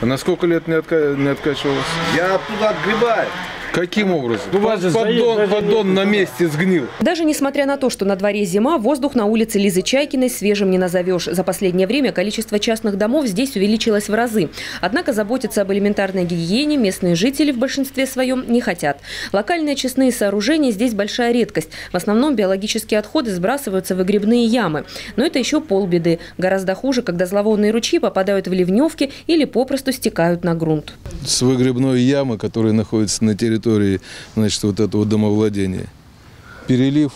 А на сколько лет не, отка... не откачивалось? Я оттуда отгребаю. Каким образом? У вас же поддон, заезд поддон на месте сгнил. Даже несмотря на то, что на дворе зима, воздух на улице Лизы Чайкиной свежим не назовешь. За последнее время количество частных домов здесь увеличилось в разы. Однако заботиться об элементарной гигиене местные жители в большинстве своем не хотят. Локальные честные сооружения здесь большая редкость. В основном биологические отходы сбрасываются в выгребные ямы. Но это еще полбеды. Гораздо хуже, когда зловонные ручьи попадают в ливневки или попросту стекают на грунт. С выгребной ямы, которая находится на территории значит, вот этого домовладения. Перелив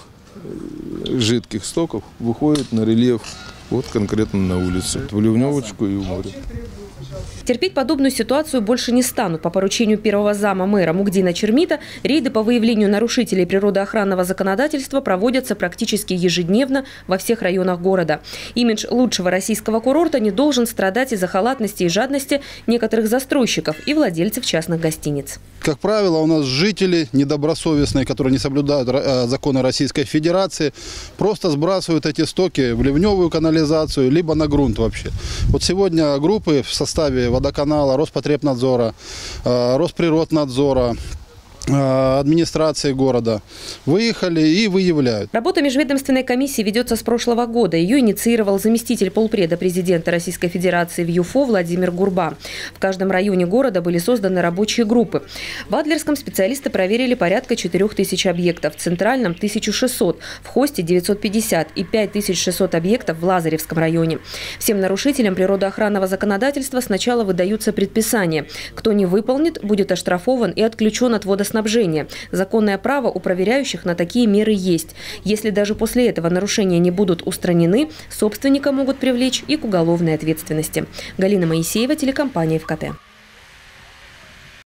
жидких стоков выходит на рельеф вот конкретно на улицу, в Ливневочку и в море. Терпеть подобную ситуацию больше не станут. По поручению первого зама мэра Мугдина Чермита рейды по выявлению нарушителей природоохранного законодательства проводятся практически ежедневно во всех районах города. Имидж лучшего российского курорта не должен страдать из-за халатности и жадности некоторых застройщиков и владельцев частных гостиниц. Как правило, у нас жители недобросовестные, которые не соблюдают э, законы Российской Федерации, просто сбрасывают эти стоки в ливневую канализацию, либо на грунт вообще. Вот сегодня группы в составе водоканала, Роспотребнадзора, э, Росприроднадзора, администрации города выехали и выявляют. Работа межведомственной комиссии ведется с прошлого года. Ее инициировал заместитель полпреда президента Российской Федерации в ЮФО Владимир Гурба. В каждом районе города были созданы рабочие группы. В Адлерском специалисты проверили порядка 4000 объектов, в Центральном – 1600, в Хосте – 950 и 5600 объектов в Лазаревском районе. Всем нарушителям природоохранного законодательства сначала выдаются предписания. Кто не выполнит, будет оштрафован и отключен от водоснабжения водоснабжения. Законное право у проверяющих на такие меры есть. Если даже после этого нарушения не будут устранены, собственника могут привлечь и к уголовной ответственности. Галина Моисеева, телекомпания ФКТ.